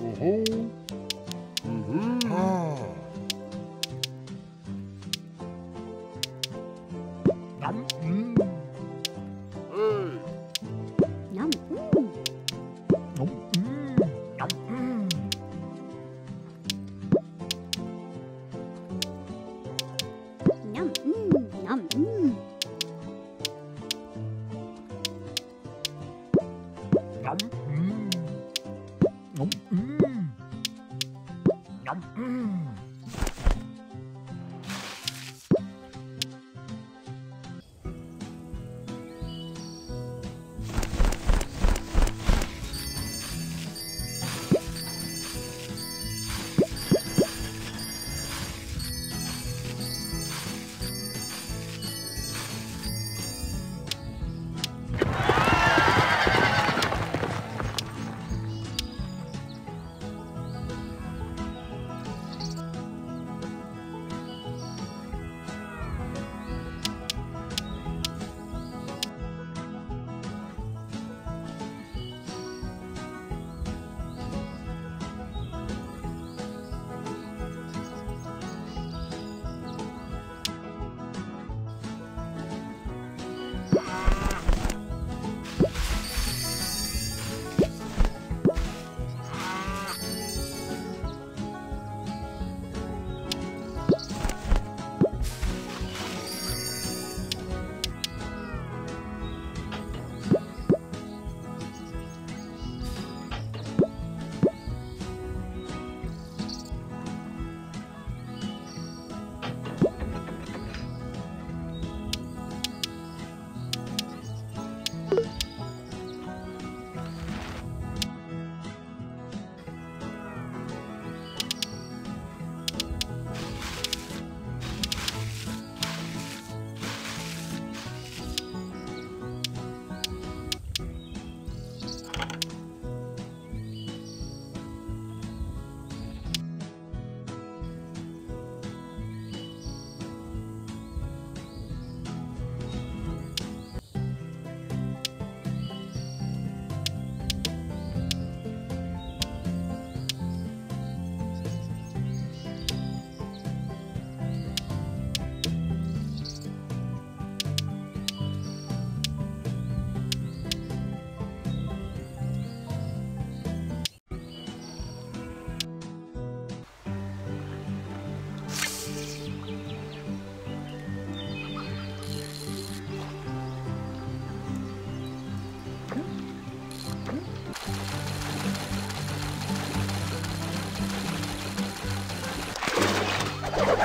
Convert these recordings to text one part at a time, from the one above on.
Uhum.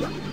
Bye-bye.